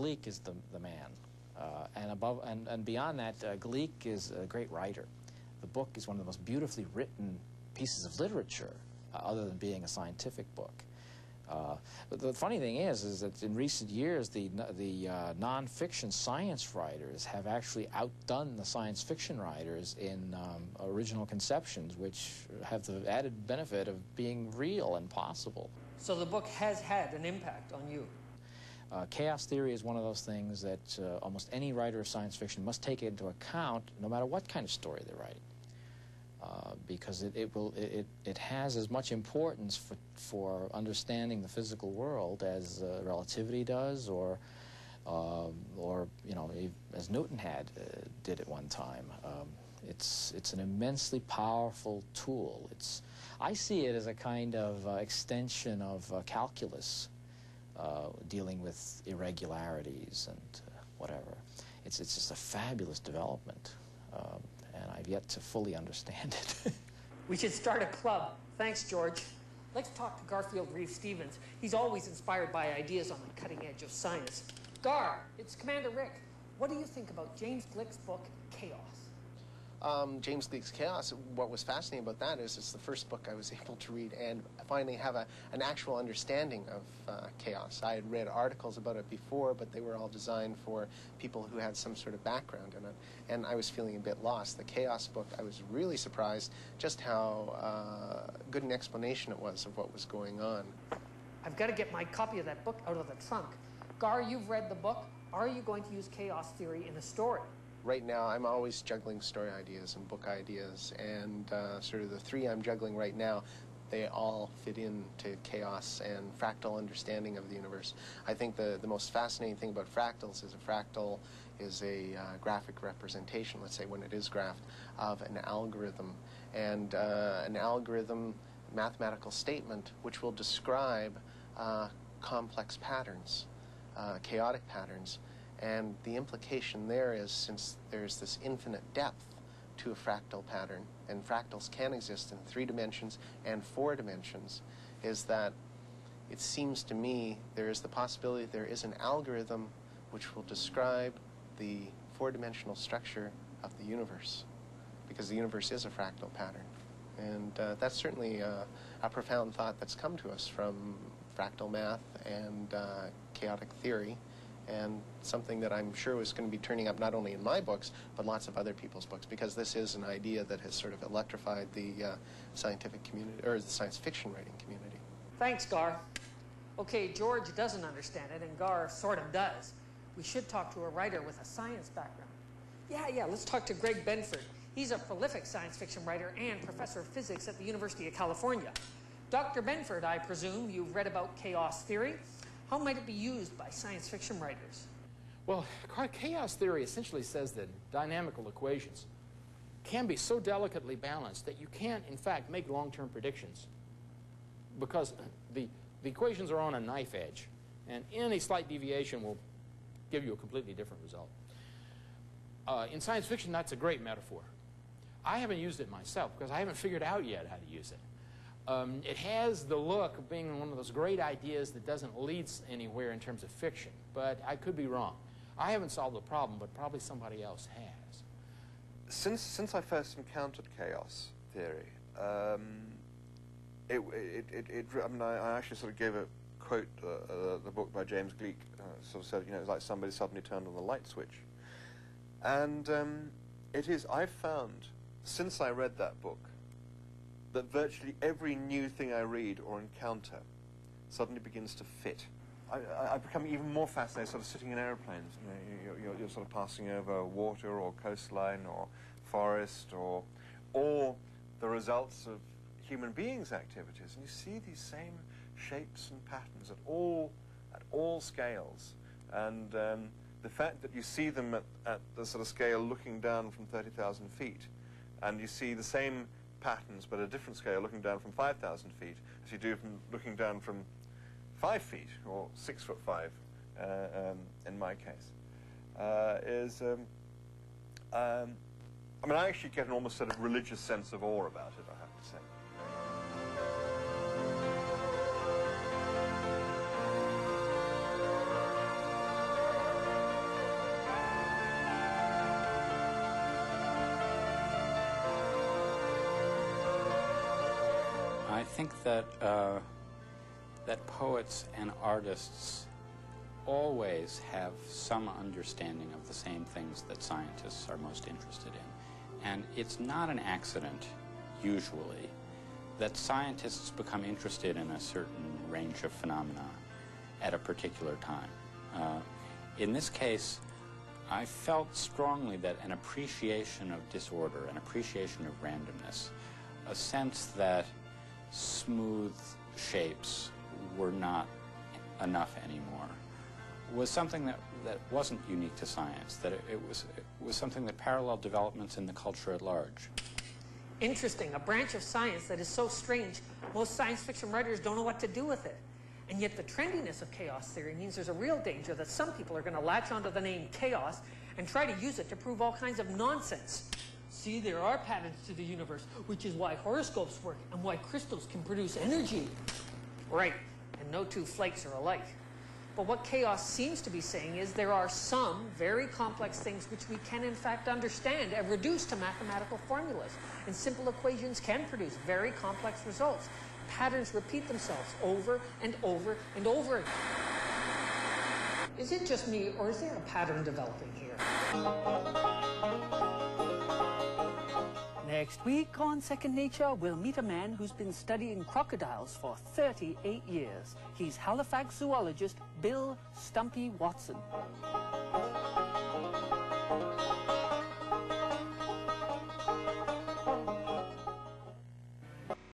Gleick is the, the man. Uh, and above and, and beyond that, uh, Gleick is a great writer. The book is one of the most beautifully written pieces of literature, uh, other than being a scientific book. Uh, the funny thing is, is that in recent years, the the uh, nonfiction science writers have actually outdone the science fiction writers in um, original conceptions, which have the added benefit of being real and possible. So the book has had an impact on you. Uh, chaos theory is one of those things that uh, almost any writer of science fiction must take into account, no matter what kind of story they're writing. Uh, because it, it, will, it, it has as much importance for, for understanding the physical world as uh, relativity does or, uh, or you know, as Newton had, uh, did at one time. Um, it's, it's an immensely powerful tool. It's, I see it as a kind of extension of calculus uh, dealing with irregularities and uh, whatever. It's, it's just a fabulous development, um, and I've yet to fully understand it. we should start a club. Thanks, George. Let's talk to Garfield Reeves-Stevens. He's always inspired by ideas on the cutting edge of science. Gar, it's Commander Rick. What do you think about James Gleick's book, Chaos? Um, James Gleick's Chaos, what was fascinating about that is it's the first book I was able to read and finally have a, an actual understanding of uh, chaos. I had read articles about it before, but they were all designed for people who had some sort of background in it, and I was feeling a bit lost. The Chaos book, I was really surprised just how uh, good an explanation it was of what was going on. I've got to get my copy of that book out of the trunk. Gar, you've read the book. Are you going to use chaos theory in a story? Right now I'm always juggling story ideas and book ideas, and uh, sort of the three I'm juggling right now, they all fit into chaos and fractal understanding of the universe. I think the, the most fascinating thing about fractals is a fractal is a uh, graphic representation, let's say when it is graphed, of an algorithm. And uh, an algorithm, mathematical statement, which will describe uh, complex patterns, uh, chaotic patterns. And the implication there is since there's this infinite depth to a fractal pattern, and fractals can exist in three dimensions and four dimensions, is that it seems to me there is the possibility there is an algorithm which will describe the four dimensional structure of the universe, because the universe is a fractal pattern. And uh, that's certainly uh, a profound thought that's come to us from fractal math and uh, chaotic theory and something that I'm sure is going to be turning up not only in my books, but lots of other people's books, because this is an idea that has sort of electrified the uh, scientific community, or the science fiction writing community. Thanks, Gar. Okay, George doesn't understand it, and Gar sort of does. We should talk to a writer with a science background. Yeah, yeah, let's talk to Greg Benford. He's a prolific science fiction writer and professor of physics at the University of California. Dr. Benford, I presume you've read about chaos theory. How might it be used by science fiction writers? Well, chaos theory essentially says that dynamical equations can be so delicately balanced that you can't, in fact, make long-term predictions because the, the equations are on a knife edge, and any slight deviation will give you a completely different result. Uh, in science fiction, that's a great metaphor. I haven't used it myself because I haven't figured out yet how to use it. Um, it has the look of being one of those great ideas that doesn't lead anywhere in terms of fiction, but I could be wrong. I haven't solved the problem, but probably somebody else has. Since, since I first encountered chaos theory, um, it, it, it, it, I mean, I, I, actually sort of gave a quote, uh, uh, the book by James Gleick, uh, sort of said, you know, it's like somebody suddenly turned on the light switch. And um, it is, I've found, since I read that book, that virtually every new thing I read or encounter suddenly begins to fit. I, I, become even more fascinated sort of sitting in airplanes. You know, you're, you're, you're, sort of passing over water or coastline or forest or, or the results of human beings' activities. And you see these same shapes and patterns at all, at all scales. And um, the fact that you see them at, at the sort of scale looking down from 30,000 feet, and you see the same patterns, but at a different scale, looking down from 5,000 feet, as you do from looking down from 5 feet, or 6 foot 5, uh, um, in my case, uh, is, um, um, I mean, I actually get an almost sort of religious sense of awe about it, think that uh, that poets and artists always have some understanding of the same things that scientists are most interested in. And it's not an accident, usually, that scientists become interested in a certain range of phenomena at a particular time. Uh, in this case, I felt strongly that an appreciation of disorder, an appreciation of randomness, a sense that smooth shapes were not enough anymore, was something that, that wasn't unique to science, that it, it was, it was something that paralleled developments in the culture at large. Interesting, a branch of science that is so strange, most science fiction writers don't know what to do with it. And yet the trendiness of chaos theory means there's a real danger that some people are going to latch onto the name chaos and try to use it to prove all kinds of nonsense. See, there are patterns to the universe, which is why horoscopes work and why crystals can produce energy. Right, and no two flakes are alike. But what chaos seems to be saying is there are some very complex things which we can in fact understand and reduce to mathematical formulas. And simple equations can produce very complex results. Patterns repeat themselves over and over and over again. Is it just me, or is there a pattern developing here? Next week on Second Nature, we'll meet a man who's been studying crocodiles for 38 years. He's Halifax zoologist Bill Stumpy Watson.